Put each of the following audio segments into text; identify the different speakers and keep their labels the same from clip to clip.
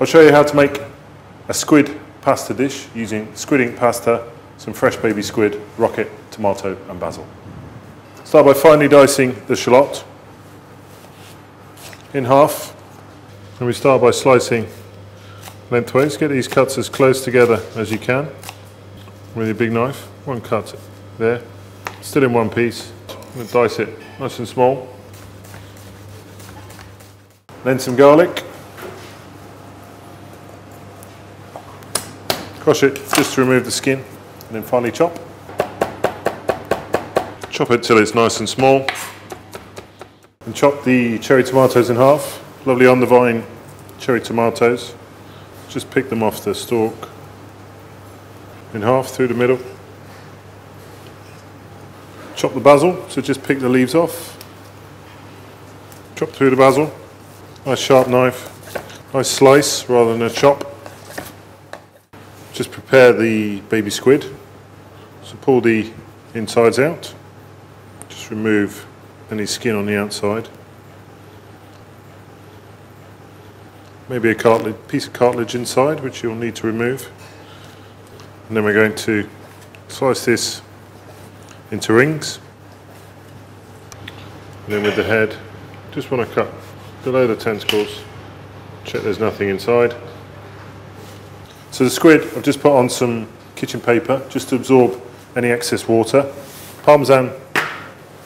Speaker 1: I'll show you how to make a squid pasta dish using squid ink pasta, some fresh baby squid, rocket, tomato and basil. Start by finely dicing the shallot in half and we start by slicing lengthways. Get these cuts as close together as you can with your big knife. One cut there, still in one piece. Dice it nice and small. Then some garlic. Crush it just to remove the skin and then finely chop. Chop it till it's nice and small. And chop the cherry tomatoes in half. Lovely on the vine cherry tomatoes. Just pick them off the stalk in half through the middle. Chop the basil, so just pick the leaves off. Chop through the basil. Nice sharp knife. Nice slice rather than a chop. Just prepare the baby squid. So pull the insides out. Just remove any skin on the outside. Maybe a cartilage, piece of cartilage inside which you'll need to remove. And then we're going to slice this into rings. And then with the head, just want to cut below the tentacles. Check there's nothing inside. So the squid, I've just put on some kitchen paper just to absorb any excess water. Parmesan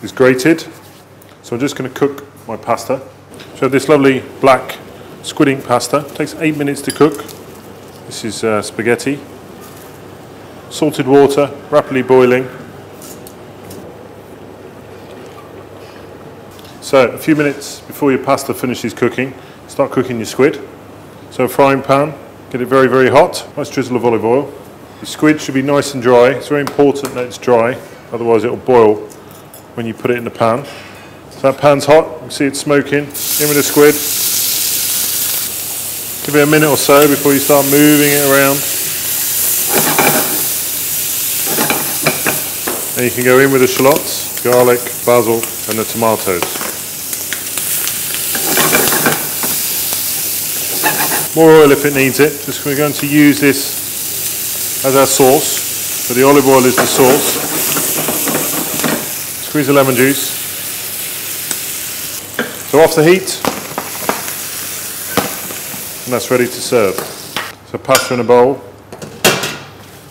Speaker 1: is grated. So I'm just going to cook my pasta. So this lovely black squid ink pasta. It takes eight minutes to cook. This is uh, spaghetti. Salted water, rapidly boiling. So a few minutes before your pasta finishes cooking, start cooking your squid. So a frying pan, Get it very, very hot. Nice drizzle of olive oil. The squid should be nice and dry. It's very important that it's dry, otherwise it'll boil when you put it in the pan. So that pan's hot, you can see it's smoking. In with the squid. Give it a minute or so before you start moving it around. And you can go in with the shallots, garlic, basil and the tomatoes. More oil if it needs it. Just we're going to use this as our sauce. So the olive oil is the sauce. Squeeze the lemon juice. So off the heat. And that's ready to serve. So pasta in a bowl.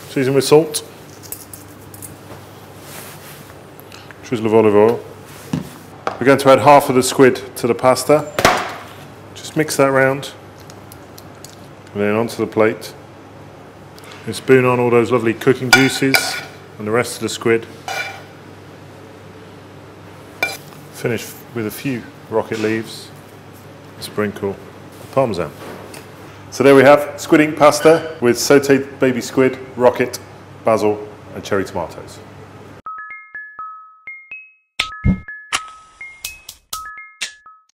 Speaker 1: Season with salt. Drizzle of olive oil. We're going to add half of the squid to the pasta. Just mix that round. And then onto the plate. And spoon on all those lovely cooking juices and the rest of the squid. Finish with a few rocket leaves. Sprinkle parmesan. So there we have squid ink pasta with sauteed baby squid, rocket, basil and cherry tomatoes.